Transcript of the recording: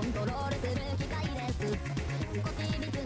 コントロールする機械です。少し